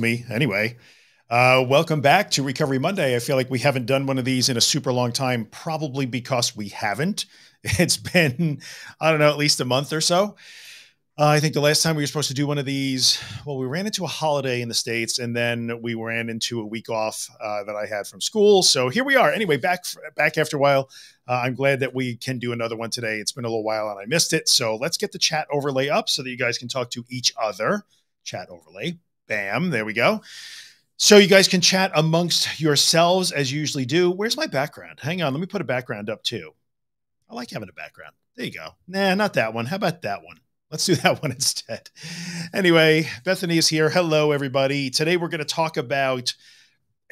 me anyway. Uh, welcome back to Recovery Monday. I feel like we haven't done one of these in a super long time, probably because we haven't. It's been, I don't know, at least a month or so. Uh, I think the last time we were supposed to do one of these, well, we ran into a holiday in the States and then we ran into a week off uh, that I had from school. So here we are. Anyway, back, back after a while. Uh, I'm glad that we can do another one today. It's been a little while and I missed it. So let's get the chat overlay up so that you guys can talk to each other. Chat overlay. Bam. There we go. So you guys can chat amongst yourselves as you usually do. Where's my background? Hang on, let me put a background up too. I like having a background. There you go. Nah, not that one. How about that one? Let's do that one instead. Anyway, Bethany is here. Hello, everybody. Today we're going to talk about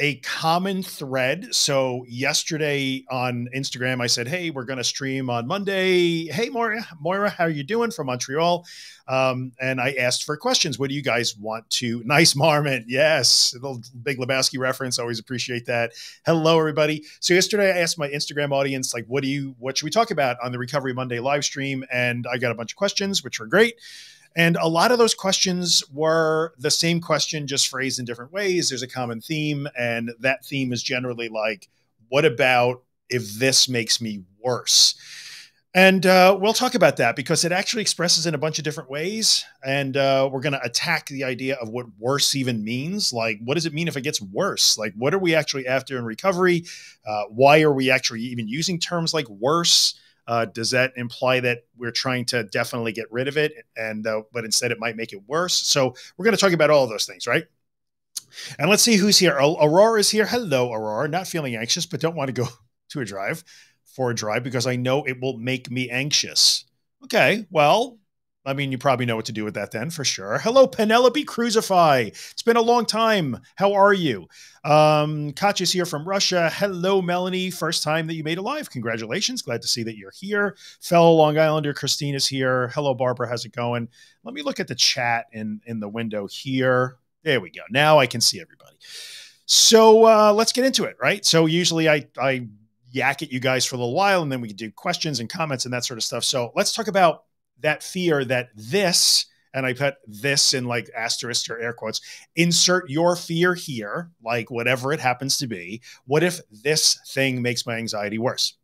a common thread. So yesterday on Instagram, I said, "Hey, we're going to stream on Monday. Hey, Moira, Moira, how are you doing from Montreal?" Um, and I asked for questions. What do you guys want to? Nice marmot, yes, little Big Lebowski reference. Always appreciate that. Hello, everybody. So yesterday, I asked my Instagram audience, like, "What do you? What should we talk about on the Recovery Monday live stream?" And I got a bunch of questions, which were great. And a lot of those questions were the same question, just phrased in different ways. There's a common theme, and that theme is generally like, what about if this makes me worse? And uh, we'll talk about that because it actually expresses in a bunch of different ways. And uh, we're going to attack the idea of what worse even means. Like, what does it mean if it gets worse? Like, what are we actually after in recovery? Uh, why are we actually even using terms like worse? Uh, does that imply that we're trying to definitely get rid of it, and uh, but instead it might make it worse? So we're going to talk about all those things, right? And let's see who's here. Aurora is here. Hello, Aurora. Not feeling anxious, but don't want to go to a drive for a drive because I know it will make me anxious. Okay, well, I mean, you probably know what to do with that then for sure. Hello, Penelope Crucify. It's been a long time. How are you? Um, Katya's here from Russia. Hello, Melanie. First time that you made a live. Congratulations. Glad to see that you're here. Fellow Long Islander Christine is here. Hello, Barbara. How's it going? Let me look at the chat in, in the window here. There we go. Now I can see everybody. So uh, let's get into it, right? So usually I, I yak at you guys for a little while and then we can do questions and comments and that sort of stuff. So let's talk about that fear that this, and I put this in like asterisk or air quotes, insert your fear here, like whatever it happens to be. What if this thing makes my anxiety worse?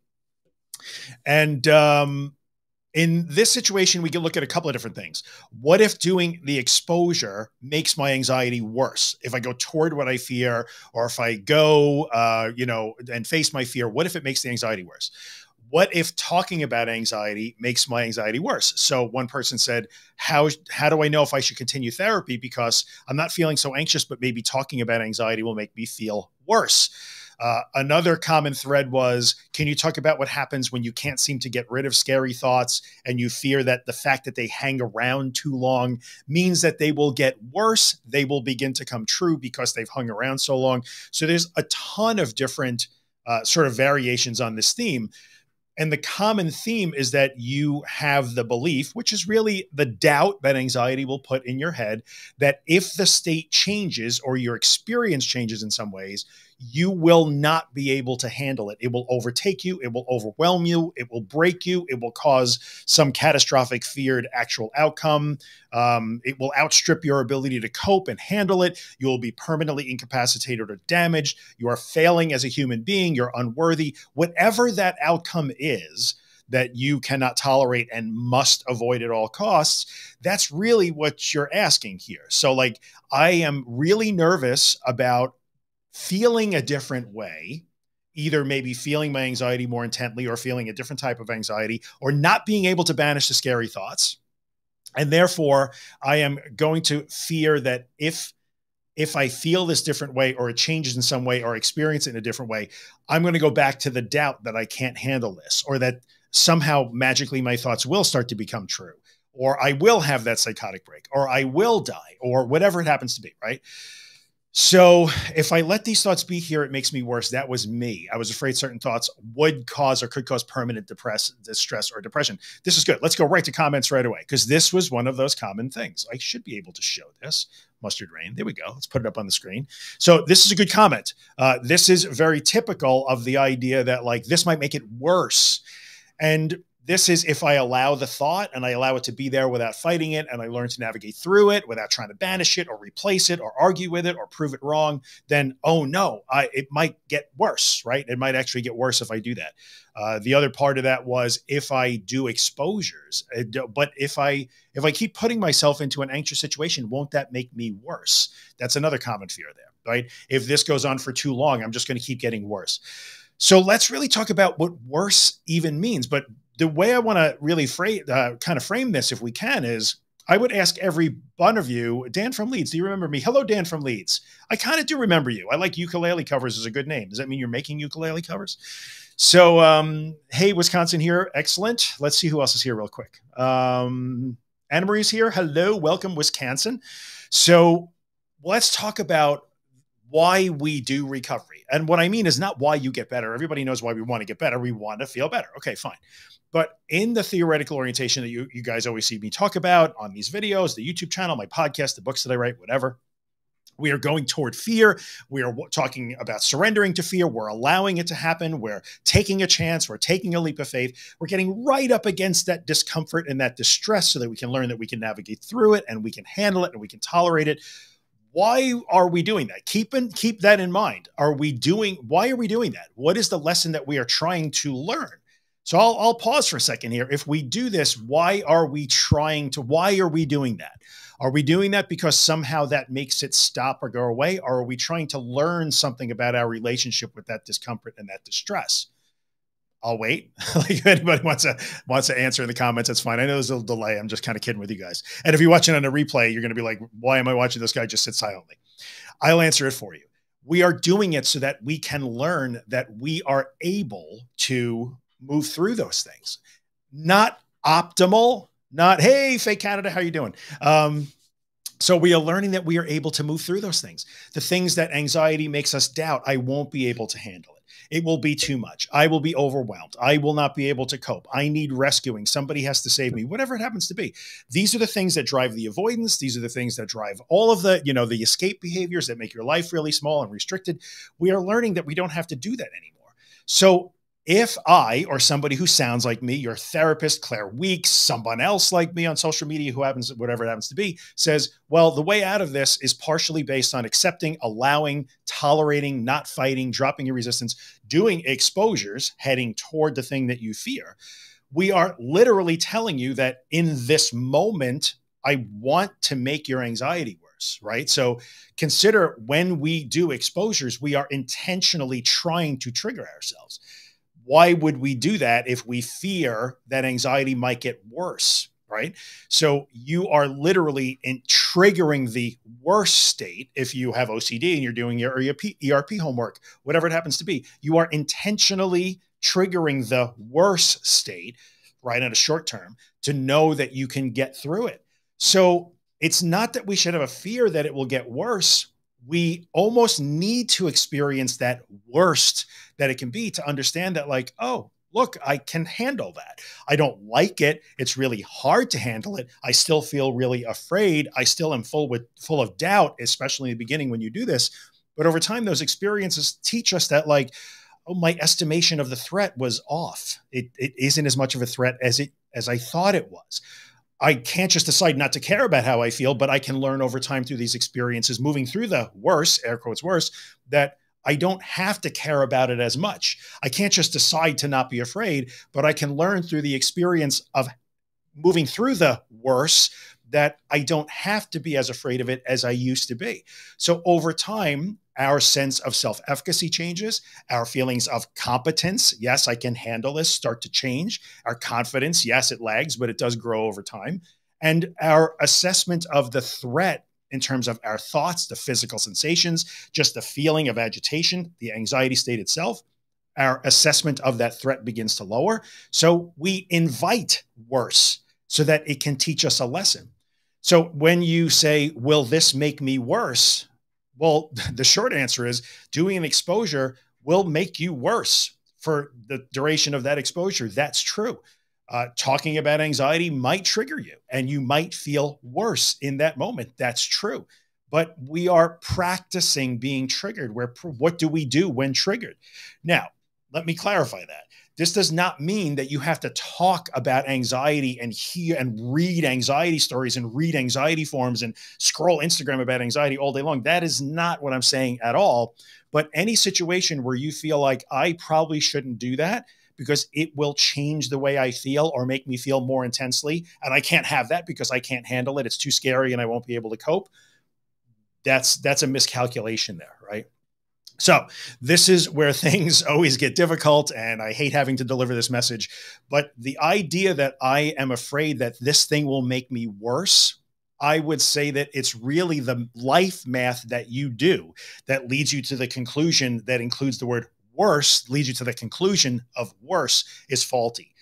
And um, in this situation, we can look at a couple of different things. What if doing the exposure makes my anxiety worse? If I go toward what I fear, or if I go, uh, you know, and face my fear, what if it makes the anxiety worse? What if talking about anxiety makes my anxiety worse? So one person said, "How how do I know if I should continue therapy because I'm not feeling so anxious, but maybe talking about anxiety will make me feel worse." Uh, another common thread was Can you talk about what happens when you can't seem to get rid of scary thoughts and you fear that the fact that they hang around too long means that they will get worse? They will begin to come true because they've hung around so long. So there's a ton of different uh, sort of variations on this theme. And the common theme is that you have the belief, which is really the doubt that anxiety will put in your head, that if the state changes or your experience changes in some ways, you will not be able to handle it. It will overtake you. It will overwhelm you. It will break you. It will cause some catastrophic feared actual outcome. Um, it will outstrip your ability to cope and handle it. You will be permanently incapacitated or damaged. You are failing as a human being. You're unworthy. Whatever that outcome is, that you cannot tolerate and must avoid at all costs. That's really what you're asking here. So, like, I am really nervous about feeling a different way, either maybe feeling my anxiety more intently or feeling a different type of anxiety or not being able to banish the scary thoughts. And therefore, I am going to fear that if if I feel this different way or it changes in some way or experience it in a different way, I'm going to go back to the doubt that I can't handle this or that somehow magically my thoughts will start to become true or I will have that psychotic break or I will die or whatever it happens to be, right? So if I let these thoughts be here, it makes me worse. That was me. I was afraid certain thoughts would cause or could cause permanent depress, distress or depression. This is good. Let's go right to comments right away because this was one of those common things. I should be able to show this mustard rain. There we go. Let's put it up on the screen. So this is a good comment. Uh, this is very typical of the idea that like this might make it worse. And this is if I allow the thought and I allow it to be there without fighting it and I learn to navigate through it without trying to banish it or replace it or argue with it or prove it wrong, then oh no, I, it might get worse, right? It might actually get worse if I do that. Uh, the other part of that was if I do exposures, but if I if I keep putting myself into an anxious situation, won't that make me worse? That's another common fear there, right? If this goes on for too long, I'm just going to keep getting worse. So let's really talk about what worse even means. But the way I want to really frame, uh, kind of frame this, if we can, is I would ask every one of you, Dan from Leeds, do you remember me? Hello, Dan from Leeds. I kind of do remember you. I like ukulele covers is a good name. Does that mean you're making ukulele covers? So, um, hey, Wisconsin here. Excellent. Let's see who else is here real quick. Um, Anna Marie's here. Hello, welcome, Wisconsin. So let's talk about why we do recovery. And what I mean is not why you get better. Everybody knows why we want to get better. We want to feel better. Okay, fine. But in the theoretical orientation that you, you guys always see me talk about on these videos, the YouTube channel, my podcast, the books that I write, whatever, we are going toward fear. We are talking about surrendering to fear. We're allowing it to happen. We're taking a chance. We're taking a leap of faith. We're getting right up against that discomfort and that distress so that we can learn that we can navigate through it and we can handle it and we can tolerate it why are we doing that? Keep in, keep that in mind. Are we doing why are we doing that? What is the lesson that we are trying to learn? So I'll, I'll pause for a second here. If we do this why are we trying to why are we doing that? Are we doing that because somehow that makes it stop or go away? Or are we trying to learn something about our relationship with that discomfort and that distress I'll wait. like if anybody wants to wants to answer in the comments, that's fine. I know there's a little delay. I'm just kind of kidding with you guys. And if you're watching on a replay, you're going to be like, "Why am I watching this guy just sit silently?" I'll answer it for you. We are doing it so that we can learn that we are able to move through those things. Not optimal. Not hey, fake Canada, how you doing? Um, so we are learning that we are able to move through those things. The things that anxiety makes us doubt, I won't be able to handle it. It will be too much. I will be overwhelmed. I will not be able to cope. I need rescuing. Somebody has to save me, whatever it happens to be. These are the things that drive the avoidance. These are the things that drive all of the, you know, the escape behaviors that make your life really small and restricted. We are learning that we don't have to do that anymore. So if I or somebody who sounds like me, your therapist, Claire Weekes, someone else like me on social media who happens, whatever it happens to be, says, well, the way out of this is partially based on accepting, allowing, tolerating, not fighting, dropping your resistance, doing exposures, heading toward the thing that you fear. We are literally telling you that in this moment, I want to make your anxiety worse, right? So consider when we do exposures, we are intentionally trying to trigger ourselves why would we do that if we fear that anxiety might get worse? Right. So you are literally in triggering the worst state. If you have OCD and you're doing your ERP, homework, whatever it happens to be, you are intentionally triggering the worst state, right, at a short term to know that you can get through it. So it's not that we should have a fear that it will get worse we almost need to experience that worst that it can be to understand that, like, oh, look, I can handle that. I don't like it. It's really hard to handle it. I still feel really afraid. I still am full with full of doubt, especially in the beginning when you do this. But over time, those experiences teach us that, like, oh, my estimation of the threat was off. It, it isn't as much of a threat as it as I thought it was. I can't just decide not to care about how I feel, but I can learn over time through these experiences, moving through the worse, air quotes worse, that I don't have to care about it as much. I can't just decide to not be afraid, but I can learn through the experience of moving through the worse that I don't have to be as afraid of it as I used to be. So over time, our sense of self efficacy changes, our feelings of competence, yes, I can handle this, start to change. Our confidence, yes, it lags, but it does grow over time. And our assessment of the threat in terms of our thoughts, the physical sensations, just the feeling of agitation, the anxiety state itself, our assessment of that threat begins to lower. So we invite worse so that it can teach us a lesson. So when you say, Will this make me worse? Well, the short answer is doing an exposure will make you worse for the duration of that exposure. That's true. Uh, talking about anxiety might trigger you and you might feel worse in that moment. That's true. But we are practicing being triggered. Where what do we do when triggered? Now, let me clarify that This does not mean that you have to talk about anxiety and hear and read anxiety stories and read anxiety forums and scroll Instagram about anxiety all day long. That is not what I'm saying at all. But any situation where you feel like I probably shouldn't do that because it will change the way I feel or make me feel more intensely, and I can't have that because I can't handle it. It's too scary and I won't be able to cope. That's that's a miscalculation there, right? So, this is where things always get difficult, and I hate having to deliver this message. But the idea that I am afraid that this thing will make me worse, I would say that it's really the life math that you do that leads you to the conclusion that includes the word worse, leads you to the conclusion of worse is faulty.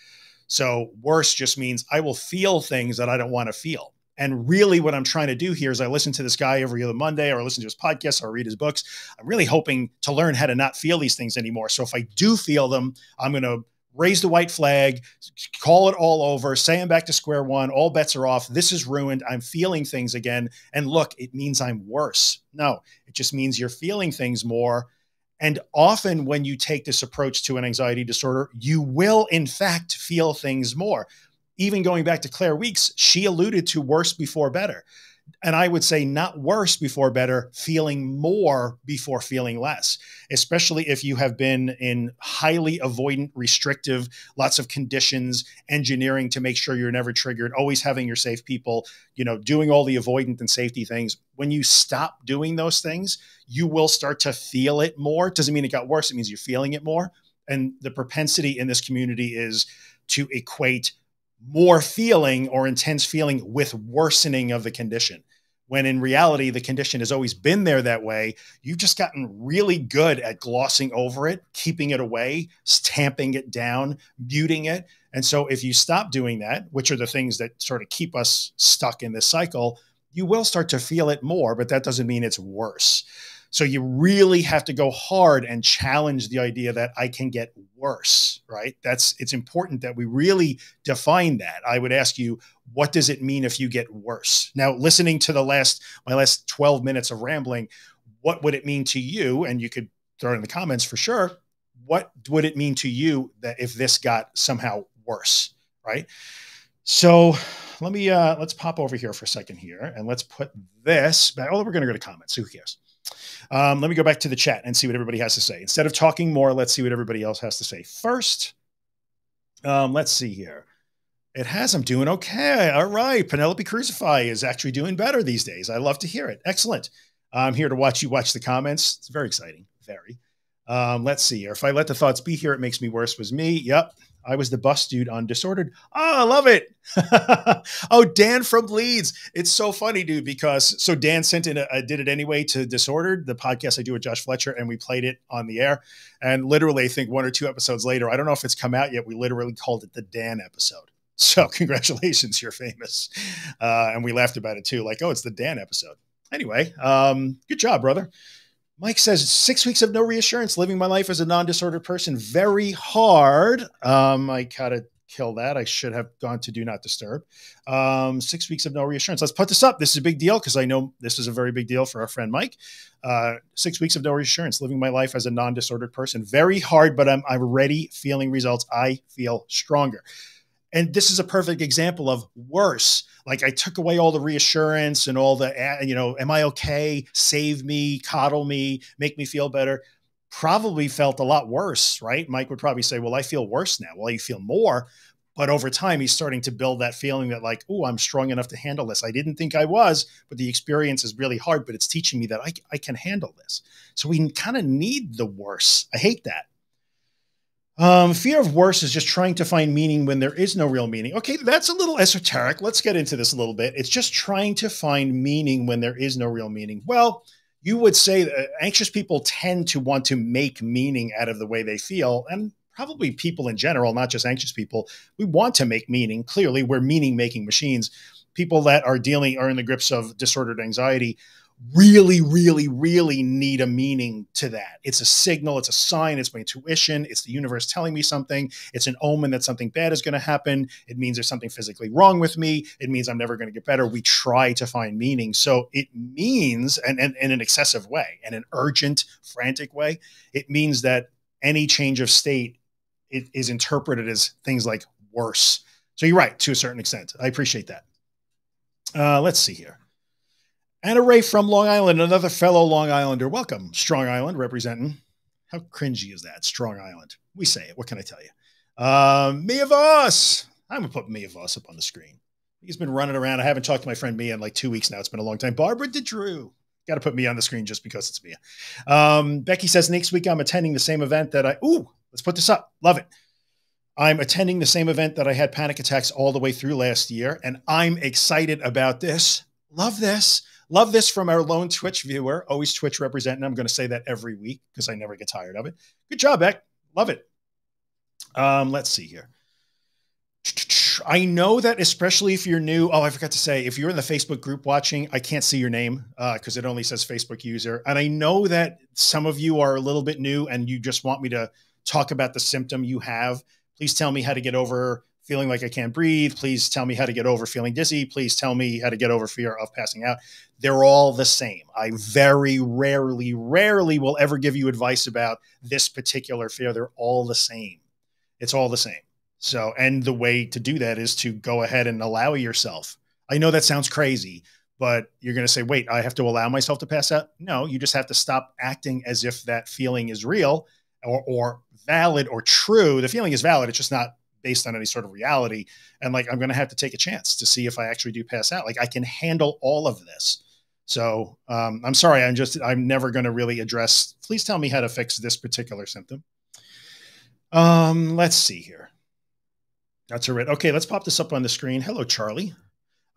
So, worse just means I will feel things that I don't want to feel. And really, what I'm trying to do here is I listen to this guy every other Monday, or I listen to his podcast, or read his books. I'm really hoping to learn how to not feel these things anymore. So if I do feel them, I'm going to raise the white flag, call it all over, say I'm back to square one, all bets are off. This is ruined. I'm feeling things again. And look, it means I'm worse. No, it just means you're feeling things more. And often, when you take this approach to an anxiety disorder, you will, in fact, feel things more even going back to Claire Weekes, she alluded to worse before better. And I would say not worse before better, feeling more before feeling less, especially if you have been in highly avoidant, restrictive, lots of conditions, engineering to make sure you're never triggered, always having your safe people, you know, doing all the avoidant and safety things. When you stop doing those things, you will start to feel it more. Doesn't mean it got worse, it means you're feeling it more. And the propensity in this community is to equate more feeling or intense feeling with worsening of the condition. When in reality, the condition has always been there that way. You've just gotten really good at glossing over it, keeping it away, stamping it down, muting it. And so, if you stop doing that, which are the things that sort of keep us stuck in this cycle, you will start to feel it more, but that doesn't mean it's worse. So you really have to go hard and challenge the idea that I can get worse, right? That's it's important that we really define that. I would ask you, what does it mean if you get worse? Now, listening to the last my last 12 minutes of rambling, what would it mean to you? And you could throw it in the comments for sure. What would it mean to you that if this got somehow worse, right? So let me uh let's pop over here for a second here and let's put this back. Oh, we're gonna go to comments. Who cares? Um, let me go back to the chat and see what everybody has to say. Instead of talking more, let's see what everybody else has to say. First, um, let's see here. It has. I'm doing okay. All right. Penelope Crucify is actually doing better these days. I love to hear it. Excellent. I'm here to watch you watch the comments. It's very exciting. Very. Um, let's see. Or if I let the thoughts be here, it makes me worse. Was me. Yep. I was the bus dude on Disordered. Oh, I love it. oh, Dan from Leeds. It's so funny, dude, because so Dan sent in a, a, did it anyway to Disordered, the podcast I do with Josh Fletcher, and we played it on the air. And literally, I think one or two episodes later, I don't know if it's come out yet, we literally called it the Dan episode. So congratulations, you're famous. Uh, and we laughed about it too, like, oh, it's the Dan episode. Anyway, um, good job, brother. Mike says six weeks of no reassurance, living my life as a non-disordered person, very hard. Um, I gotta kill that. I should have gone to do not disturb. Um, six weeks of no reassurance. Let's put this up. This is a big deal because I know this is a very big deal for our friend Mike. Uh, six weeks of no reassurance, living my life as a non-disordered person, very hard, but I'm I'm already feeling results. I feel stronger. And this is a perfect example of worse. Like I took away all the reassurance and all the, eh, you know, am I okay? Save me, coddle me, make me feel better. Probably felt a lot worse, right? Mike would probably say, well, I feel worse now. Well, you feel more. But over time, he's starting to build that feeling that, like, oh, I'm strong enough to handle this. I didn't think I was, but the experience is really hard, but it's teaching me that I, I can handle this. So we kind of need the worse. I hate that. Um, fear of worse is just trying to find meaning when there is no real meaning. Okay, that's a little esoteric. Let's get into this a little bit. It's just trying to find meaning when there is no real meaning. Well, you would say that anxious people tend to want to make meaning out of the way they feel. And probably people in general, not just anxious people, we want to make meaning. Clearly, we're meaning making machines. People that are dealing are in the grips of disordered anxiety really, really, really need a meaning to that. It's a signal, it's a sign, it's my intuition, it's the universe telling me something, it's an omen that something bad is going to happen. It means there's something physically wrong with me. It means I'm never going to get better. We try to find meaning. So it means, and, and, in an excessive way, in an urgent, frantic way, it means that any change of state it is interpreted as things like worse. So you're right to a certain extent. I appreciate that. Uh, let's see here. Anna Ray from Long Island, another fellow Long Islander. Welcome, Strong Island representing. How cringy is that? Strong Island. We say it. What can I tell you? Um, Mia Voss. I'm gonna put Mia Voss up on the screen. He's been running around. I haven't talked to my friend Mia in like two weeks now. It's been a long time. Barbara DeDrew. Got to put me on the screen just because it's Mia. Um, Becky says next week I'm attending the same event that I. Ooh, let's put this up. Love it. I'm attending the same event that I had panic attacks all the way through last year, and I'm excited about this. Love this. Love this from our lone Twitch viewer, always Twitch representing. I'm going to say that every week because I never get tired of it. Good job, Beck. Love it. Um, let's see here. I know that especially if you're new. Oh, I forgot to say, if you're in the Facebook group watching, I can't see your name because uh, it only says Facebook user. And I know that some of you are a little bit new and you just want me to talk about the symptom you have. Please tell me how to get over feeling like I can't breathe. Please tell me how to get over feeling dizzy. Please tell me how to get over fear of passing out. They're all the same. I very rarely, rarely will ever give you advice about this particular fear. They're all the same. It's all the same. So, and the way to do that is to go ahead and allow yourself. I know that sounds crazy, but you're going to say, wait, I have to allow myself to pass out? No, you just have to stop acting as if that feeling is real or, or valid or true. The feeling is valid. It's just not based on any sort of reality. And like, I'm going to have to take a chance to see if I actually do pass out. Like, I can handle all of this. So um, I'm sorry. I'm just, I'm never going to really address. Please tell me how to fix this particular symptom. Um, let's see here. That's all right. Okay, let's pop this up on the screen. Hello, Charlie.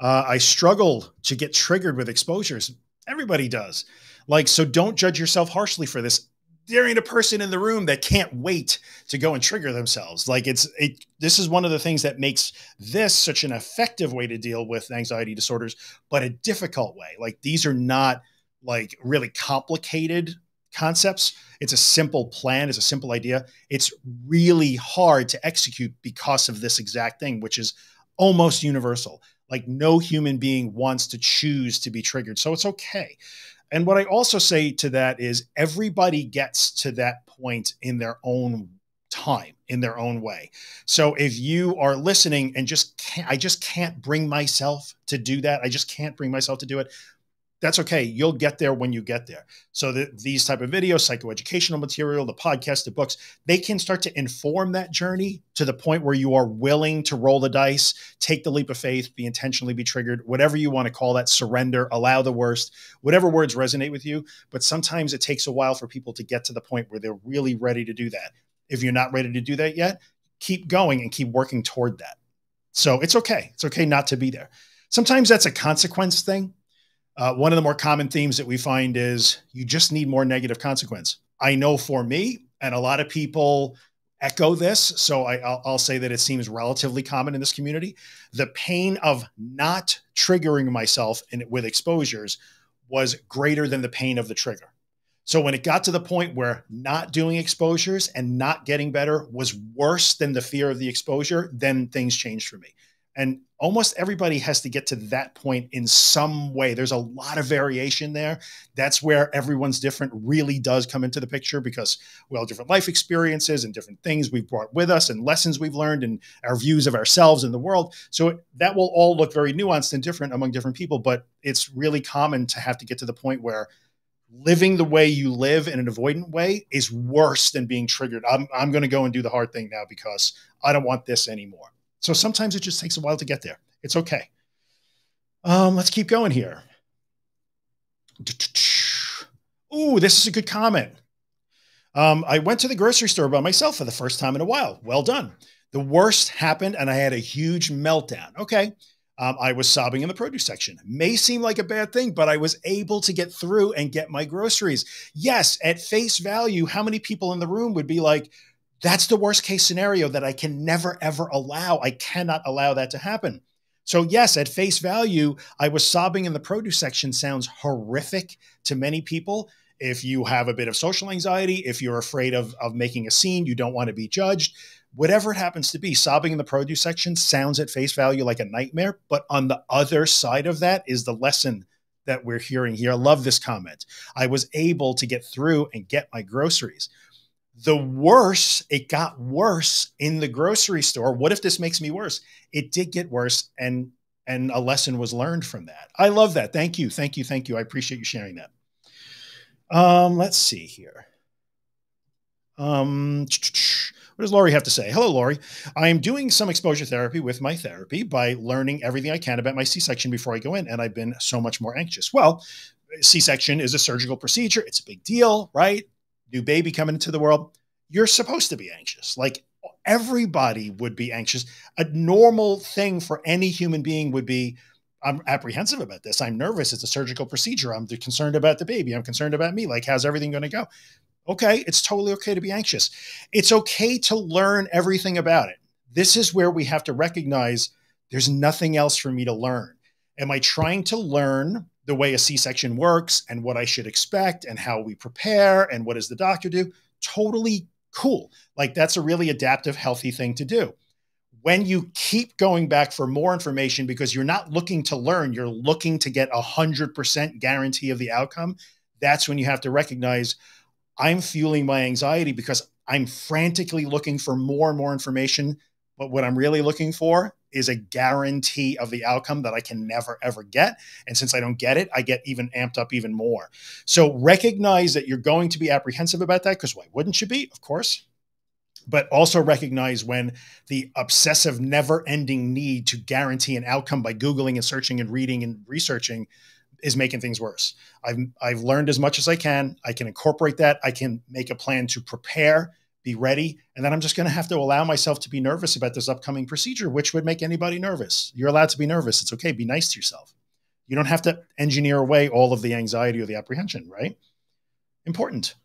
Uh, I struggle to get triggered with exposures. Everybody does. Like, so don't judge yourself harshly for this. Ain't a person in the room that can't wait to go and trigger themselves. Like, it's it. This is one of the things that makes this such an effective way to deal with anxiety disorders, but a difficult way. Like, these are not like really complicated concepts. It's a simple plan, it's a simple idea. It's really hard to execute because of this exact thing, which is almost universal. Like no human being wants to choose to be triggered. So it's okay. And what I also say to that is everybody gets to that point in their own time in their own way. So if you are listening and just can't, I just can't bring myself to do that. I just can't bring myself to do it that's okay. You'll get there when you get there. So the, these type of videos, psychoeducational material, the podcast, the books, they can start to inform that journey to the point where you are willing to roll the dice, take the leap of faith, be intentionally be triggered, whatever you want to call that, surrender, allow the worst, whatever words resonate with you. But sometimes it takes a while for people to get to the point where they're really ready to do that. If you're not ready to do that yet, keep going and keep working toward that. So it's okay. It's okay not to be there. Sometimes that's a consequence thing uh, one of the more common themes that we find is you just need more negative consequence. I know for me, and a lot of people echo this, so I, will say that it seems relatively common in this community. The pain of not triggering myself in, with exposures was greater than the pain of the trigger. So when it got to the point where not doing exposures and not getting better was worse than the fear of the exposure, then things changed for me. And almost everybody has to get to that point in some way. There's a lot of variation there. That's where everyone's different really does come into the picture because, well, different life experiences and different things we've brought with us and lessons we've learned and our views of ourselves and the world. So that will all look very nuanced and different among different people. But it's really common to have to get to the point where living the way you live in an avoidant way is worse than being triggered. I'm, I'm going to go and do the hard thing now because I don't want this anymore. So sometimes it just takes a while to get there. It's okay. Um, let's keep going here. Ooh, this is a good comment. Um, I went to the grocery store by myself for the first time in a while. Well done. The worst happened, and I had a huge meltdown. Okay. Um, I was sobbing in the produce section. May seem like a bad thing, but I was able to get through and get my groceries. Yes, at face value, how many people in the room would be like, that's the worst case scenario that I can never, ever allow. I cannot allow that to happen. So, yes, at face value, I was sobbing in the produce section sounds horrific to many people. If you have a bit of social anxiety, if you're afraid of, of making a scene, you don't want to be judged, whatever it happens to be, sobbing in the produce section sounds at face value like a nightmare. But on the other side of that is the lesson that we're hearing here. I love this comment. I was able to get through and get my groceries The worse, it got worse in the grocery store. What if this makes me worse? It did get worse, and and a lesson was learned from that. I love that. Thank you, thank you, thank you. I appreciate you sharing that. Um, let's see here. Um, what does Lori have to say? Hello, Lori. I am doing some exposure therapy with my therapy by learning everything I can about my C section before I go in, and I've been so much more anxious. Well, C section is a surgical procedure, it's a big deal, right? New baby coming into the world. You're supposed to be anxious. Like everybody would be anxious. A normal thing for any human being would be I'm apprehensive about this. I'm nervous. It's a surgical procedure. I'm concerned about the baby. I'm concerned about me. Like, how's everything going to go? Okay, it's totally okay to be anxious. It's okay to learn everything about it. This is where we have to recognize there's nothing else for me to learn. Am I trying to learn the way a C section works and what I should expect and how we prepare and what does the doctor do? Totally cool. Like, that's a really adaptive, healthy thing to do. When you keep going back for more information because you're not looking to learn, you're looking to get a 100% guarantee of the outcome, that's when you have to recognize I'm fueling my anxiety because I'm frantically looking for more and more information. But what I'm really looking for is a guarantee of the outcome that I can never, ever get. And since I don't get it, I get even amped up even more. So recognize that you're going to be apprehensive about that because why wouldn't you be? Of course. But also recognize when the obsessive, never ending need to guarantee an outcome by Googling and searching and reading and researching is making things worse. I've I've learned as much as I can. I can incorporate that. I can make a plan to prepare, be ready, and then I'm just going to have to allow myself to be nervous about this upcoming procedure, which would make anybody nervous. You're allowed to be nervous. It's okay. Be nice to yourself. You don't have to engineer away all of the anxiety or the apprehension, right? Important.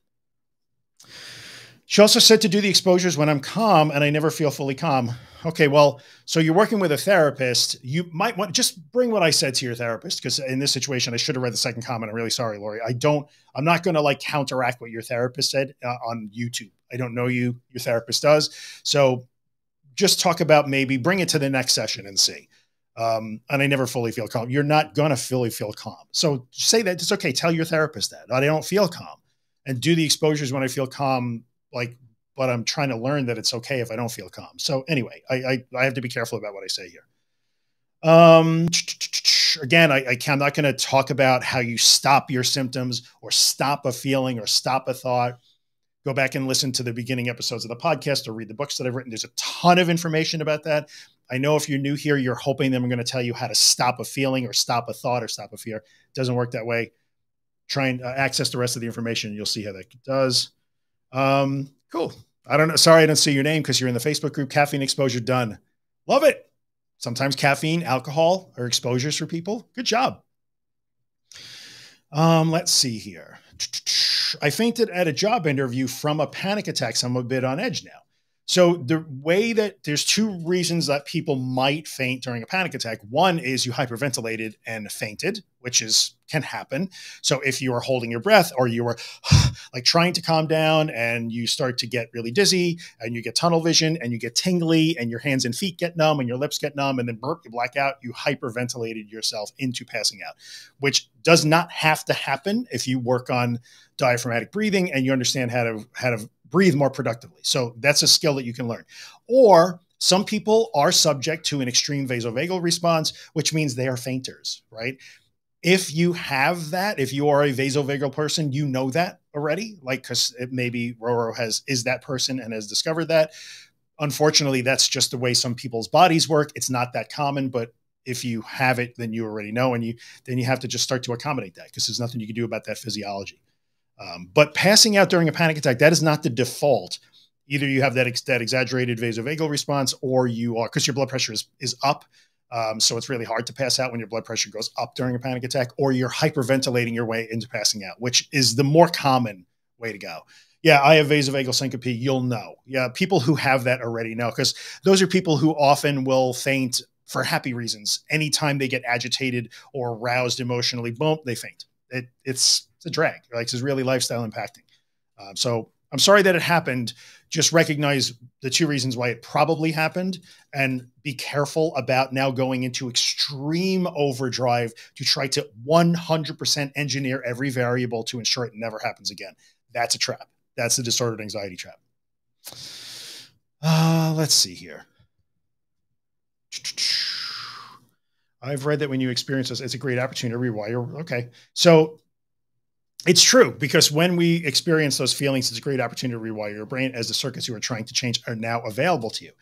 She also said to do the exposures when I'm calm and I never feel fully calm. Okay, well, so you're working with a therapist. You might want just bring what I said to your therapist because in this situation, I should have read the second comment. I'm really sorry, Lori. I don't. I'm not going to like counteract what your therapist said uh, on YouTube. I don't know you. Your therapist does. So just talk about maybe bring it to the next session and see. Um, and I never fully feel calm. You're not going to fully feel calm. So say that it's okay. Tell your therapist that I don't feel calm, and do the exposures when I feel calm like but I'm trying to learn that it's okay if I don't feel calm. So anyway, I I, I have to be careful about what I say here. Um, again, I, I am not going to talk about how you stop your symptoms or stop a feeling or stop a thought. Go back and listen to the beginning episodes of the podcast or read the books that I've written. There's a ton of information about that. I know if you're new here, you're hoping that I'm going to tell you how to stop a feeling or stop a thought or stop a fear. It doesn't work that way. Try and uh, access the rest of the information. You'll see how that does. Um, cool. I don't know. Sorry, I don't see your name because you're in the Facebook group. Caffeine exposure done. Love it. Sometimes caffeine, alcohol are exposures for people. Good job. Um, let's see here. I fainted at a job interview from a panic attack. So I'm a bit on edge now. So the way that there's two reasons that people might faint during a panic attack. One is you hyperventilated and fainted, which is can happen. So if you are holding your breath or you are like trying to calm down and you start to get really dizzy and you get tunnel vision and you get tingly and your hands and feet get numb and your lips get numb and then burp, you black out, you hyperventilated yourself into passing out, which does not have to happen if you work on diaphragmatic breathing and you understand how to how to breathe more productively. So that's a skill that you can learn. Or some people are subject to an extreme vasovagal response, which means they are fainters, right? If you have that, if you are a vasovagal person, you know that already, like because maybe Roro has is that person and has discovered that. Unfortunately, that's just the way some people's bodies work. It's not that common, but if you have it, then you already know, and you then you have to just start to accommodate that because there's nothing you can do about that physiology. Um, but passing out during a panic attack, that is not the default. Either you have that, ex- that exaggerated vasovagal response or you are, because your blood pressure is, is up. Um, so it's really hard to pass out when your blood pressure goes up during a panic attack, or you're hyperventilating your way into passing out, which is the more common way to go. Yeah, I have vasovagal syncope. You'll know. Yeah, people who have that already know because those are people who often will faint for happy reasons. Anytime they get agitated or roused emotionally, boom, they faint. It, it's a drag. Like it's really lifestyle impacting. Um, so I'm sorry that it happened. Just recognize the two reasons why it probably happened and be careful about now going into extreme overdrive to try to 100% engineer every variable to ensure it never happens again. That's a trap. That's the disordered anxiety trap. Uh, let's see here. I've read that when you experience this, it's a great opportunity to rewire. Okay. So it's true because when we experience those feelings, it's a great opportunity to rewire your brain as the circuits you are trying to change are now available to you.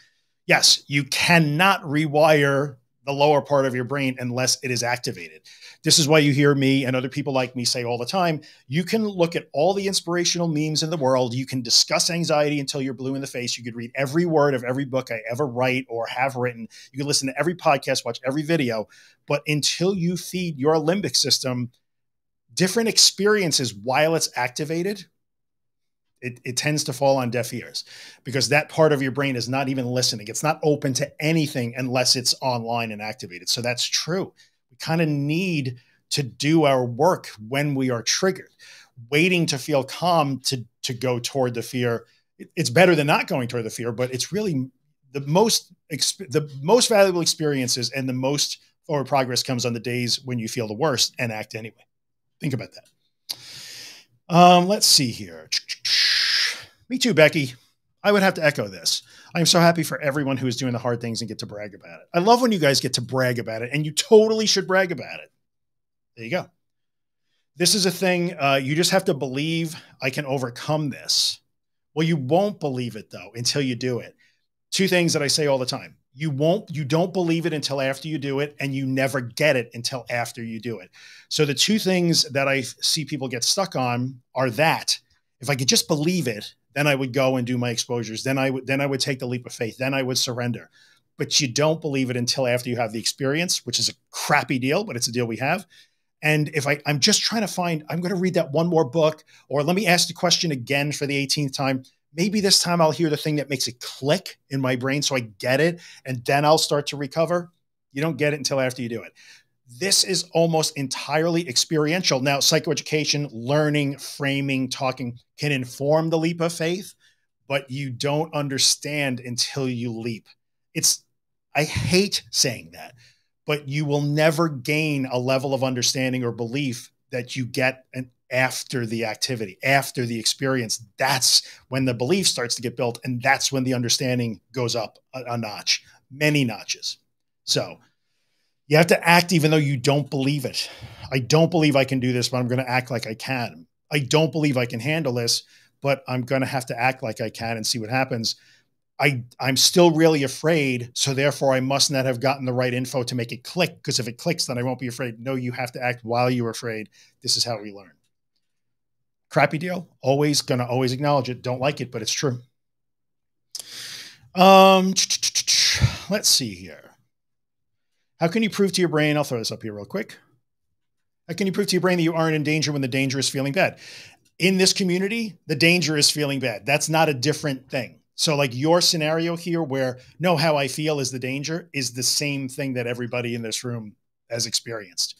Yes, you cannot rewire the lower part of your brain unless it is activated. This is why you hear me and other people like me say all the time you can look at all the inspirational memes in the world. You can discuss anxiety until you're blue in the face. You could read every word of every book I ever write or have written. You can listen to every podcast, watch every video. But until you feed your limbic system different experiences while it's activated, it, it, tends to fall on deaf ears because that part of your brain is not even listening. It's not open to anything unless it's online and activated. So that's true. We kind of need to do our work when we are triggered. Waiting to feel calm to, to go toward the fear, it's better than not going toward the fear, but it's really the most the most valuable experiences and the most forward progress comes on the days when you feel the worst and act anyway. Think about that. Um, let's see here. Me too, Becky. I would have to echo this. I'm so happy for everyone who is doing the hard things and get to brag about it. I love when you guys get to brag about it, and you totally should brag about it. There you go. This is a thing uh, you just have to believe I can overcome this. Well, you won't believe it though until you do it. Two things that I say all the time you won't you don't believe it until after you do it and you never get it until after you do it. So the two things that i see people get stuck on are that if i could just believe it then i would go and do my exposures. Then i would then i would take the leap of faith. Then i would surrender. But you don't believe it until after you have the experience which is a crappy deal but it's a deal we have. And if I, i'm just trying to find i'm going to read that one more book or let me ask the question again for the 18th time maybe this time I'll hear the thing that makes it click in my brain so I get it and then I'll start to recover. You don't get it until after you do it. This is almost entirely experiential. Now, psychoeducation, learning, framing, talking can inform the leap of faith, but you don't understand until you leap. It's, I hate saying that, but you will never gain a level of understanding or belief that you get an after the activity, after the experience. That's when the belief starts to get built. And that's when the understanding goes up a, a notch, many notches. So you have to act even though you don't believe it. I don't believe I can do this, but I'm going to act like I can. I don't believe I can handle this, but I'm going to have to act like I can and see what happens. I I'm still really afraid, so therefore I must not have gotten the right info to make it click. Because if it clicks, then I won't be afraid. No, you have to act while you're afraid. This is how we learn crappy deal. Always gonna always acknowledge it. Don't like it, but it's true. Um, let's see here. How can you prove to your brain? I'll throw this up here real quick. How can you prove to your brain that you aren't in danger when the danger is feeling bad? In this community, the danger is feeling bad. That's not a different thing. So, like your scenario here, where know how I feel is the danger, is the same thing that everybody in this room has experienced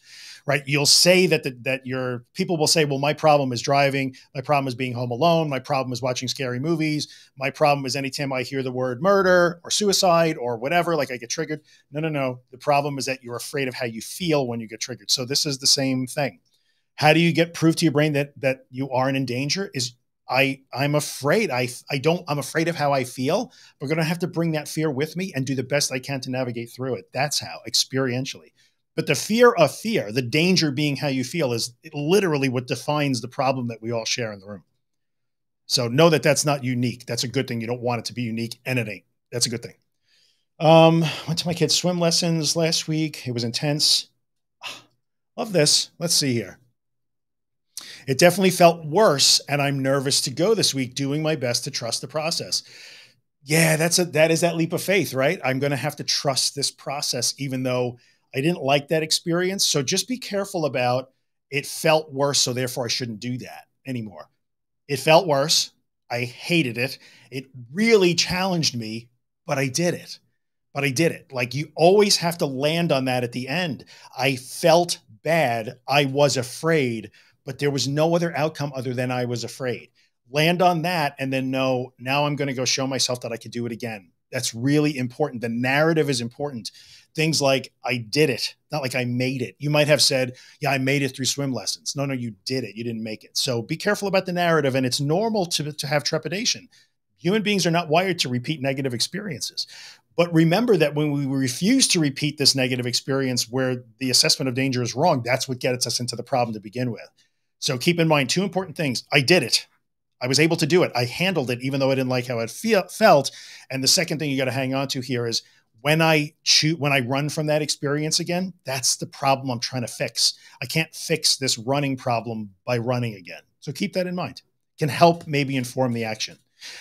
right? You'll say that the, that your people will say, well, my problem is driving, my problem is being home alone, my problem is watching scary movies, my problem is anytime I hear the word murder or suicide or whatever, like I get triggered. No, no, no. The problem is that you're afraid of how you feel when you get triggered. So this is the same thing. How do you get proof to your brain that that you aren't in danger? Is I I'm afraid. I I don't I'm afraid of how I feel. We're going to have to bring that fear with me and do the best I can to navigate through it. That's how experientially. But the fear of fear, the danger being how you feel, is literally what defines the problem that we all share in the room. So know that that's not unique. That's a good thing. You don't want it to be unique, and it ain't. That's a good thing. Um, went to my kids' swim lessons last week. It was intense. Love this. Let's see here. It definitely felt worse, and I'm nervous to go this week, doing my best to trust the process. Yeah, that's a that is that leap of faith, right? I'm going to have to trust this process, even though I didn't like that experience. So just be careful about it felt worse. So therefore I shouldn't do that anymore. It felt worse. I hated it. It really challenged me, but I did it. But I did it. Like you always have to land on that at the end. I felt bad. I was afraid, but there was no other outcome other than I was afraid. Land on that and then know now I'm going to go show myself that I could do it again. That's really important. The narrative is important things like I did it, not like I made it. You might have said, Yeah, I made it through swim lessons. No, no, you did it. You didn't make it. So be careful about the narrative. And it's normal to, to have trepidation. Human beings are not wired to repeat negative experiences. But remember that when we refuse to repeat this negative experience where the assessment of danger is wrong, that's what gets us into the problem to begin with. So keep in mind two important things. I did it. I was able to do it. I handled it, even though I didn't like how it felt. And the second thing you got to hang on to here is when I shoot, when I run from that experience again, that's the problem I'm trying to fix. I can't fix this running problem by running again. So keep that in mind. Can help maybe inform the action.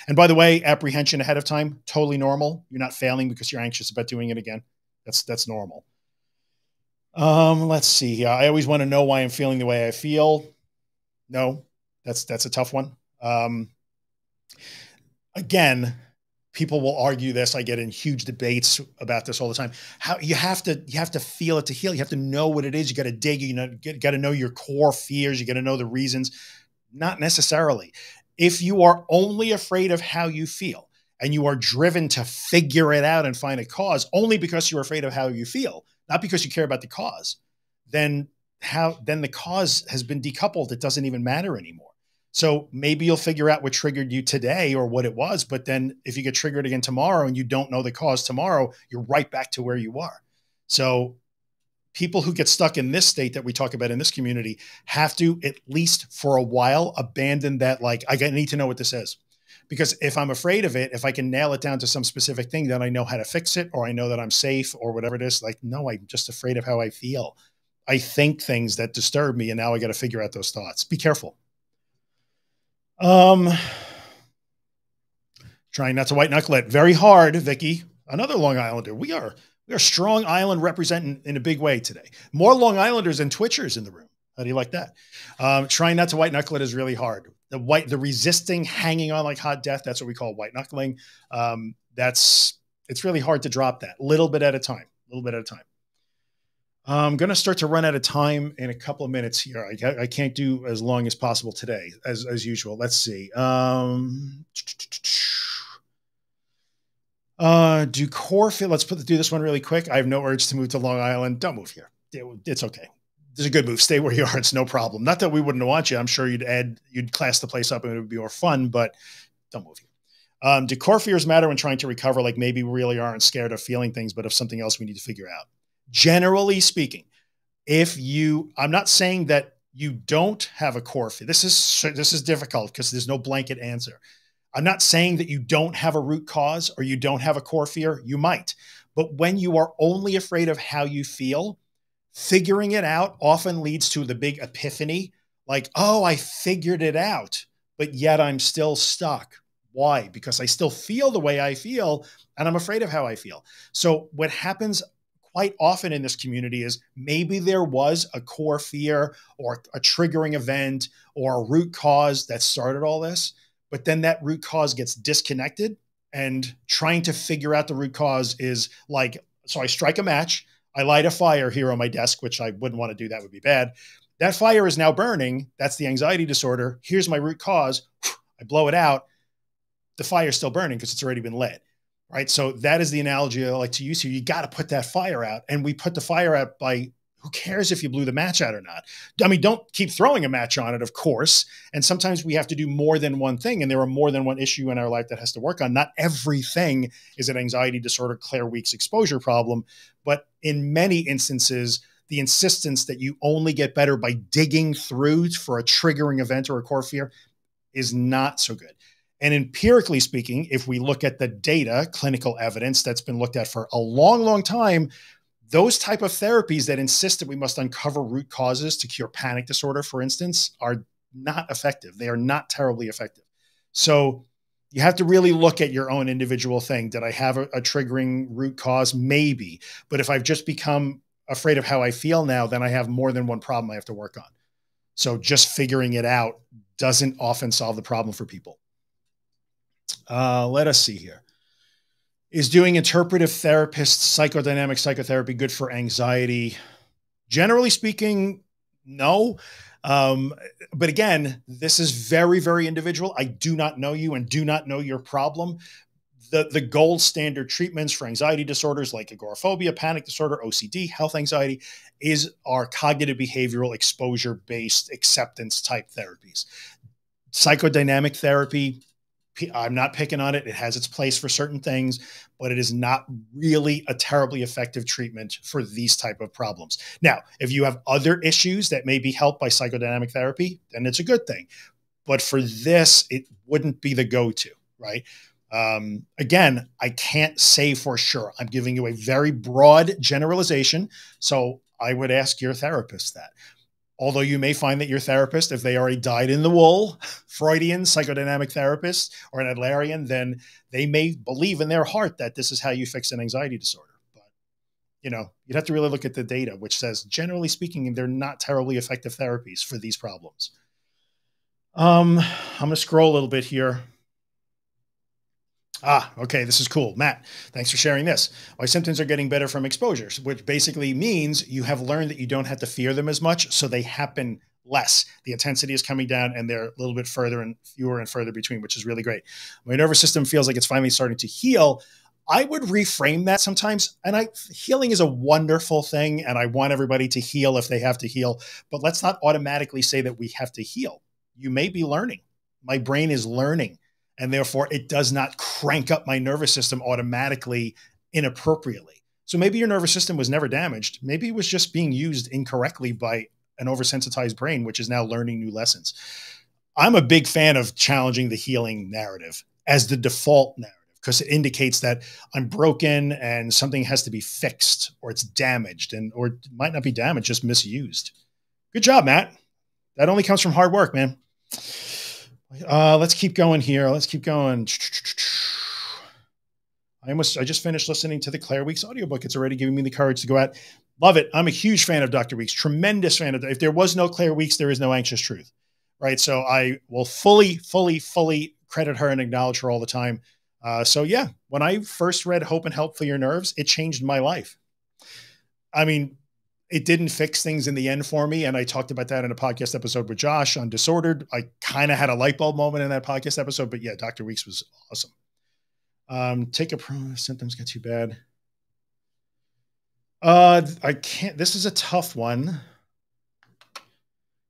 And by the way, apprehension ahead of time, totally normal. You're not failing because you're anxious about doing it again. That's that's normal. Um, let's see. I always want to know why I'm feeling the way I feel. No, that's that's a tough one. Um, again, people will argue this. I get in huge debates about this all the time. How you have to you have to feel it to heal. You have to know what it is. You got to dig. You know, got to know your core fears. You got to know the reasons. Not necessarily. If you are only afraid of how you feel and you are driven to figure it out and find a cause only because you're afraid of how you feel, not because you care about the cause, then how then the cause has been decoupled. It doesn't even matter anymore. So maybe you'll figure out what triggered you today or what it was, but then if you get triggered again tomorrow and you don't know the cause tomorrow, you're right back to where you are. So people who get stuck in this state that we talk about in this community have to at least for a while abandon that like i need to know what this is. Because if i'm afraid of it if i can nail it down to some specific thing then i know how to fix it or i know that i'm safe or whatever it is like no i'm just afraid of how i feel. I think things that disturb me and now i got to figure out those thoughts. Be careful um trying not to white knuckle it very hard vicky another long islander we are we are strong island representing in a big way today. More Long Islanders and Twitchers in the room. How do you like that? Um, trying not to white knuckle it is really hard. The white, the resisting, hanging on like hot death. That's what we call white knuckling. Um, that's it's really hard to drop that little bit at a time, little bit at a time. I'm going to start to run out of time in a couple of minutes here. I, I can't do as long as possible today, as as usual. Let's see. Um, uh, do core fit? Let's put do this one really quick. I have no urge to move to Long Island. Don't move here. It's okay. This is a good move. Stay where you are. It's no problem. Not that we wouldn't want you. I'm sure you'd add, you'd class the place up and it would be more fun, but don't move here. Um, do core fears matter when trying to recover? Like maybe we really aren't scared of feeling things, but of something else we need to figure out. Generally speaking, if you, I'm not saying that you don't have a core fear. This is this is difficult because there's no blanket answer. I'm not saying that you don't have a root cause or you don't have a core fear. You might. But when you are only afraid of how you feel, figuring it out often leads to the big epiphany like, oh, I figured it out, but yet I'm still stuck. Why? Because I still feel the way I feel and I'm afraid of how I feel. So, what happens quite often in this community is maybe there was a core fear or a triggering event or a root cause that started all this but then that root cause gets disconnected and trying to figure out the root cause is like so i strike a match i light a fire here on my desk which i wouldn't want to do that would be bad. That fire is now burning that's the anxiety disorder here's my root cause i blow it out the fire's still burning because it's already been lit right so that is the analogy i like to use here you got to put that fire out and we put the fire out by who cares if you blew the match out or not? I mean, don't keep throwing a match on it, of course. And sometimes we have to do more than one thing, and there are more than one issue in our life that has to work on. Not everything is an anxiety disorder, Claire Weekes exposure problem, but in many instances, the insistence that you only get better by digging through for a triggering event or a core fear is not so good. And empirically speaking, if we look at the data, clinical evidence that's been looked at for a long, long time, those type of therapies that insist that we must uncover root causes to cure panic disorder for instance are not effective. They are not terribly effective. So you have to really look at your own individual thing. Did i have a, a triggering root cause? Maybe. But if i've just become afraid of how i feel now then i have more than one problem i have to work on. So just figuring it out doesn't often solve the problem for people uh, let us see here is doing interpretive therapist psychodynamic psychotherapy good for anxiety? Generally speaking, no. Um, but again, this is very, very individual. I do not know you and do not know your problem. The, the gold standard treatments for anxiety disorders like agoraphobia, panic disorder, OCD, health anxiety is our cognitive behavioral exposure based acceptance type therapies. Psychodynamic therapy, I'm not picking on it. It has its place for certain things, but it is not really a terribly effective treatment for these type of problems. Now, if you have other issues that may be helped by psychodynamic therapy, then it's a good thing. But for this, it wouldn't be the go-to, right? Um, again, I can't say for sure. I'm giving you a very broad generalization. So I would ask your therapist that. Although you may find that your therapist, if they already dyed in the wool, Freudian psychodynamic therapist or an Adlerian, then they may believe in their heart that this is how you fix an anxiety disorder. But, you know, you'd have to really look at the data, which says, generally speaking, they're not terribly effective therapies for these problems. Um, I'm going to scroll a little bit here. Ah, okay, this is cool. Matt, thanks for sharing this. My symptoms are getting better from exposures, which basically means you have learned that you don't have to fear them as much, so they happen less. The intensity is coming down and they're a little bit further and fewer and further between, which is really great. My nervous system feels like it's finally starting to heal. I would reframe that sometimes. And I healing is a wonderful thing, and I want everybody to heal if they have to heal. But let's not automatically say that we have to heal. You may be learning. My brain is learning and therefore it does not crank up my nervous system automatically inappropriately. So maybe your nervous system was never damaged. Maybe it was just being used incorrectly by an oversensitized brain, which is now learning new lessons. I'm a big fan of challenging the healing narrative as the default narrative because it indicates that I'm broken and something has to be fixed or it's damaged and or it might not be damaged, just misused. Good job, Matt. That only comes from hard work, man. Uh, let's keep going here. Let's keep going. I almost I just finished listening to the Claire Weekes audiobook. It's already giving me the courage to go out. Love it. I'm a huge fan of Dr. Weekes, tremendous fan of if there was no Claire Weekes, there is no anxious truth. Right. So I will fully, fully, fully credit her and acknowledge her all the time. Uh, so yeah, when I first read Hope and Help for Your Nerves, it changed my life. I mean, it didn't fix things in the end for me. And I talked about that in a podcast episode with Josh on Disordered. I kind of had a light bulb moment in that podcast episode, but yeah, Dr. Weekes was awesome. Um, take a pro symptoms get too bad. Uh, I can't, this is a tough one.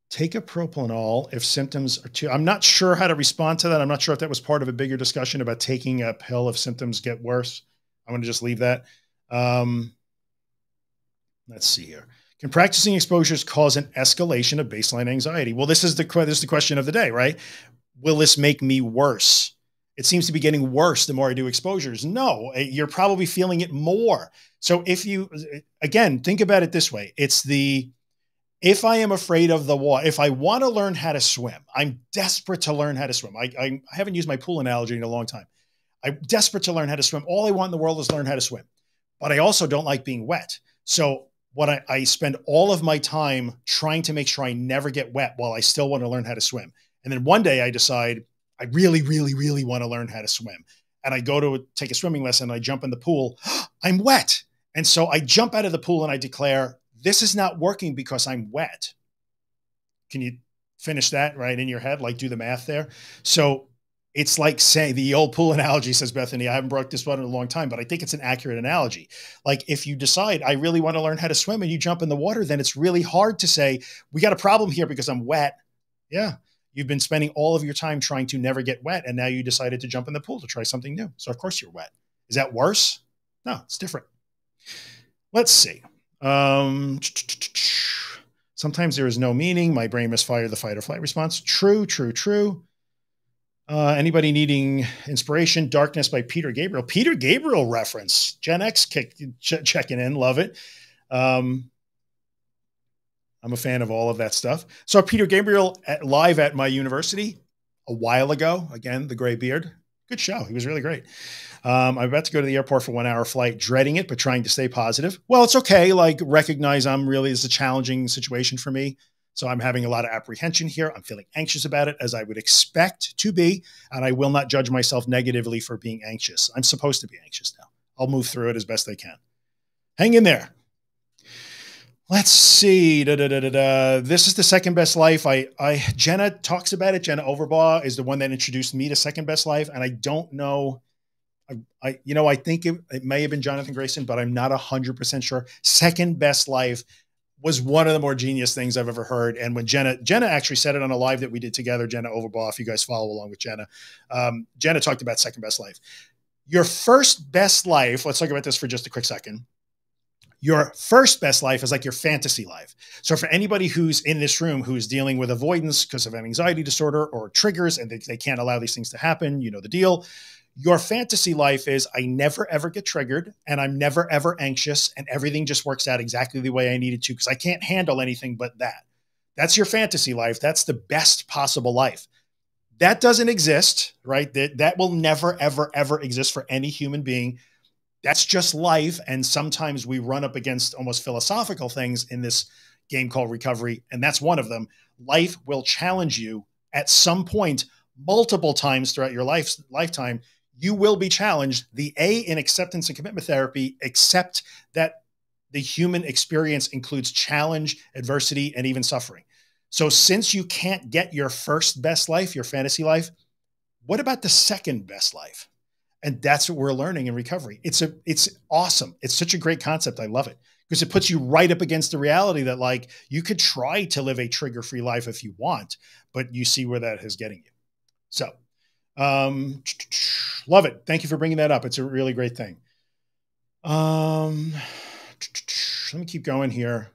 Take a propanol if symptoms are too, I'm not sure how to respond to that. I'm not sure if that was part of a bigger discussion about taking a pill if symptoms get worse. I'm going to just leave that. Um, Let's see here. Can practicing exposures cause an escalation of baseline anxiety? Well, this is the this is the question of the day, right? Will this make me worse? It seems to be getting worse the more I do exposures. No, eh, you're probably feeling it more. So if you again think about it this way, it's the if I am afraid of the water, if I want to learn how to swim, I'm desperate to learn how to swim. I, I, I haven't used my pool analogy in a long time. I'm desperate to learn how to swim. All I want in the world is learn how to swim, but I also don't like being wet. So what I, I spend all of my time trying to make sure I never get wet while I still want to learn how to swim. And then one day I decide I really, really, really want to learn how to swim. And I go to take a swimming lesson I jump in the pool. I'm wet. And so I jump out of the pool and I declare, this is not working because I'm wet. Can you finish that right in your head? Like do the math there. So it's like saying the old pool analogy says bethany i haven't brought this one in a long time but i think it's an accurate analogy. Like if you decide i really want to learn how to swim and you jump in the water then it's really hard to say we got a problem here because i'm wet. Yeah you've been spending all of your time trying to never get wet and now you decided to jump in the pool to try something new. So of course you're wet. Is that worse? No it's different. Let's see. Um, sometimes there is no meaning. My brain misfired the fight or flight response. True true true uh, anybody needing inspiration? Darkness by Peter Gabriel. Peter Gabriel reference. Gen X kick, ch- checking in. Love it. Um, I'm a fan of all of that stuff. So Peter Gabriel at, live at my university a while ago. Again, the gray beard. Good show. He was really great. Um, I'm about to go to the airport for one hour flight, dreading it, but trying to stay positive. Well, it's okay. Like recognize I'm really, it's a challenging situation for me. So I'm having a lot of apprehension here. I'm feeling anxious about it as I would expect to be, and I will not judge myself negatively for being anxious. I'm supposed to be anxious now. I'll move through it as best I can. Hang in there. Let's see. Da, da, da, this is the second best life. I, I, Jenna talks about it. Jenna Overbaugh is the one that introduced me to second best life, and I don't know. I, I you know, I think it, it may have been Jonathan Grayson, but I'm not hundred percent sure. Second best life was one of the more genius things I've ever heard. And when Jenna, Jenna actually said it on a live that we did together, Jenna Overbaugh, if you guys follow along with Jenna, um, Jenna talked about second best life. Your first best life, let's talk about this for just a quick second. Your first best life is like your fantasy life. So for anybody who's in this room who's dealing with avoidance because of an anxiety disorder or triggers and they, they can't allow these things to happen, you know the deal your fantasy life is I never ever get triggered and I'm never ever anxious and everything just works out exactly the way I needed to because I can't handle anything but that. That's your fantasy life. That's the best possible life. That doesn't exist, right? That that will never ever ever exist for any human being. That's just life and sometimes we run up against almost philosophical things in this game called recovery and that's one of them. Life will challenge you at some point multiple times throughout your life lifetime you will be challenged. The A in acceptance and commitment therapy accept that the human experience includes challenge, adversity, and even suffering. So, since you can't get your first best life, your fantasy life, what about the second best life? And that's what we're learning in recovery. It's a it's awesome. It's such a great concept. I love it because it puts you right up against the reality that like you could try to live a trigger-free life if you want, but you see where that is getting you. So, um, love it. Thank you for bringing that up. It's a really great thing. Um, let me keep going here.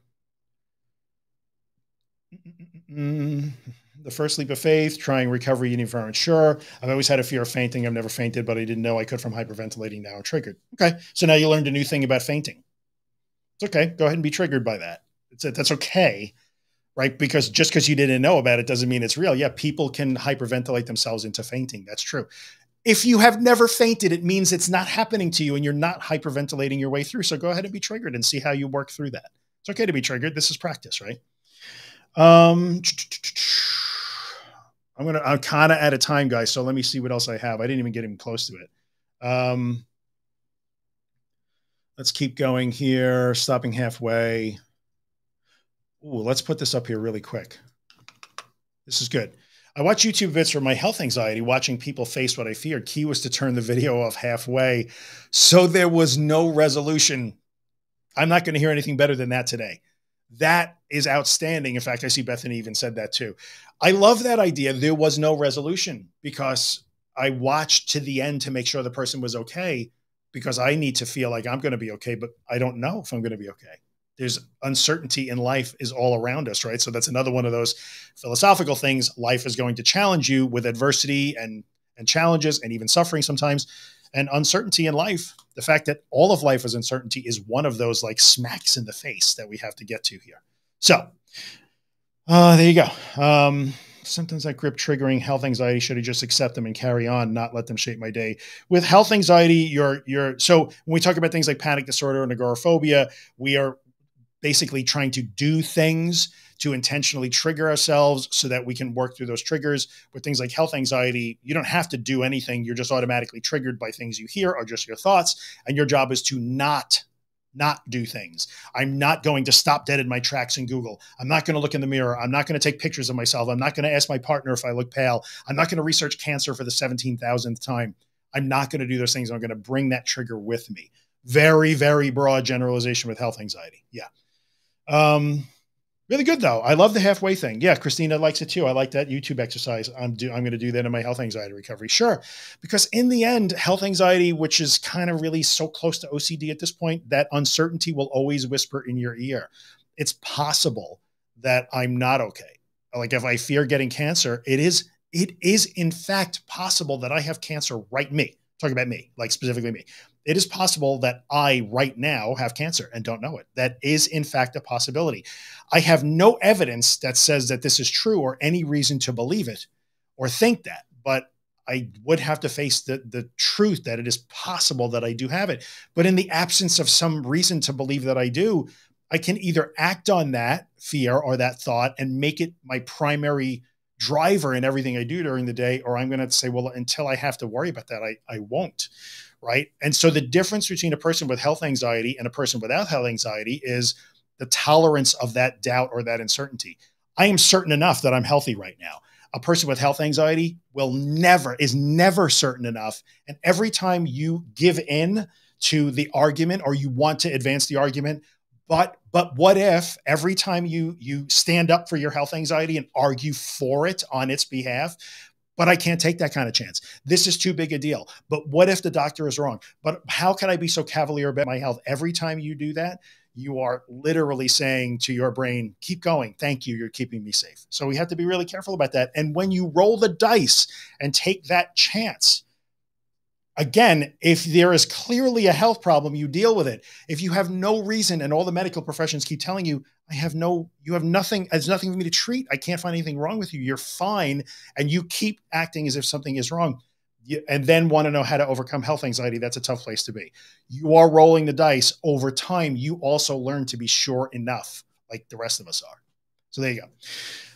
The first leap of faith, trying recovery environment. Sure. I've always had a fear of fainting. I've never fainted, but I didn't know I could from hyperventilating. Now triggered. Okay. So now you learned a new thing about fainting. It's okay. Go ahead and be triggered by that. It's, that's okay right? Because just because you didn't know about it doesn't mean it's real. Yeah, people can hyperventilate themselves into fainting. That's true. If you have never fainted, it means it's not happening to you and you're not hyperventilating your way through. So go ahead and be triggered and see how you work through that. It's okay to be triggered. This is practice, right? Um, I'm gonna. I'm kind of out of time, guys. So let me see what else I have. I didn't even get even close to it. Um, let's keep going here. Stopping halfway. Ooh, let's put this up here really quick. This is good. I watch YouTube vids for my health anxiety, watching people face what I feared. Key was to turn the video off halfway. So there was no resolution. I'm not going to hear anything better than that today. That is outstanding. In fact, I see Bethany even said that too. I love that idea. There was no resolution because I watched to the end to make sure the person was okay because I need to feel like I'm going to be okay, but I don't know if I'm going to be okay there's uncertainty in life is all around us, right? So that's another one of those philosophical things. Life is going to challenge you with adversity and and challenges and even suffering sometimes. And uncertainty in life, the fact that all of life is uncertainty is one of those like smacks in the face that we have to get to here. So uh, there you go. Um, symptoms that grip triggering health anxiety should I just accept them and carry on, not let them shape my day? With health anxiety, you're you're so when we talk about things like panic disorder and agoraphobia, we are basically trying to do things to intentionally trigger ourselves so that we can work through those triggers. With things like health anxiety, you don't have to do anything. You're just automatically triggered by things you hear or just your thoughts. And your job is to not not do things. I'm not going to stop dead in my tracks in Google. I'm not going to look in the mirror. I'm not going to take pictures of myself. I'm not going to ask my partner if I look pale. I'm not going to research cancer for the 17,000th time. I'm not going to do those things. I'm going to bring that trigger with me. Very, very broad generalization with health anxiety. Yeah. Um, really good though. I love the halfway thing. Yeah, Christina likes it too. I like that YouTube exercise. I'm do, I'm going to do that in my health anxiety recovery. Sure, because in the end, health anxiety, which is kind of really so close to OCD at this point, that uncertainty will always whisper in your ear. It's possible that I'm not okay. Like if I fear getting cancer, it is it is in fact possible that I have cancer right me. Talking about me, like specifically me it is possible that I right now have cancer and don't know it. That is, in fact, a possibility. I have no evidence that says that this is true or any reason to believe it or think that, but I would have to face the, the truth that it is possible that I do have it. But in the absence of some reason to believe that I do, I can either act on that fear or that thought and make it my primary driver in everything I do during the day, or I'm going to say, well, until I have to worry about that, I, I won't right? And so the difference between a person with health anxiety and a person without health anxiety is the tolerance of that doubt or that uncertainty. I am certain enough that I'm healthy right now. A person with health anxiety will never, is never certain enough. And every time you give in to the argument or you want to advance the argument, But but what if every time you you stand up for your health anxiety and argue for it on its behalf, but I can't take that kind of chance. This is too big a deal. But what if the doctor is wrong? But how can I be so cavalier about my health? Every time you do that, you are literally saying to your brain, keep going. Thank you. You're keeping me safe. So we have to be really careful about that. And when you roll the dice and take that chance, again, if there is clearly a health problem, you deal with it. If you have no reason and all the medical professions keep telling you, I have no, you have nothing, there's nothing for me to treat. I can't find anything wrong with you. You're fine. And you keep acting as if something is wrong and then want to know how to overcome health anxiety, that's a tough place to be. You are rolling the dice. Over time, you also learn to be sure enough, like the rest of us are. So there you go.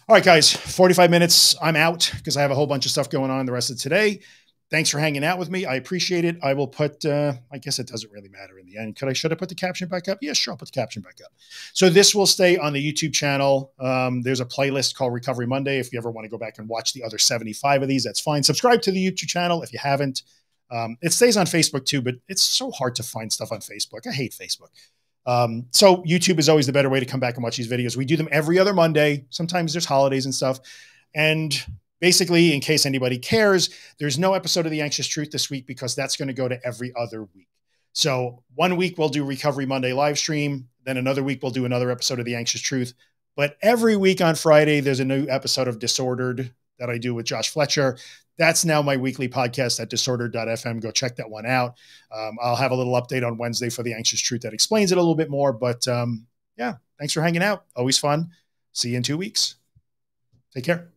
All right, guys, 45 minutes. I'm out because I have a whole bunch of stuff going on the rest of today. Thanks for hanging out with me. I appreciate it. I will put, uh, I guess it doesn't really matter in the end. Could I, should I put the caption back up? Yeah, sure. I'll put the caption back up. So this will stay on the YouTube channel. Um, there's a playlist called Recovery Monday. If you ever want to go back and watch the other 75 of these, that's fine. Subscribe to the YouTube channel if you haven't. Um, it stays on Facebook too, but it's so hard to find stuff on Facebook. I hate Facebook. Um, so YouTube is always the better way to come back and watch these videos. We do them every other Monday. Sometimes there's holidays and stuff. And basically, in case anybody cares, there's no episode of The Anxious Truth this week because that's going to go to every other week. So one week we'll do Recovery Monday live stream. Then another week we'll do another episode of The Anxious Truth. But every week on Friday, there's a new episode of Disordered that I do with Josh Fletcher. That's now my weekly podcast at disordered.fm. Go check that one out. Um, I'll have a little update on Wednesday for The Anxious Truth that explains it a little bit more. But um, yeah, thanks for hanging out. Always fun. See you in two weeks. Take care.